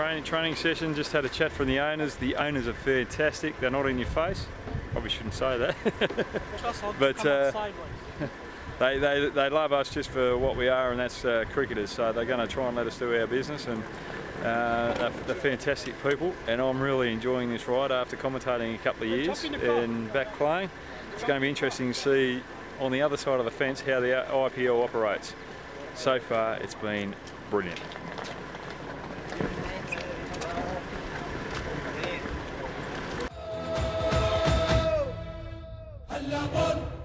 training training session. Just had a chat from the owners. The owners are fantastic. They're not in your face. Probably shouldn't say that. but uh, they, they, they love us just for what we are, and that's uh, cricketers. So they're going to try and let us do our business, and uh, they're, they're, fantastic people. And I'm really enjoying this ride after commentating a couple of years and back playing. It's going to be interesting to see on the other side of the fence how the IPL operates. So far, it's been brilliant. مهلب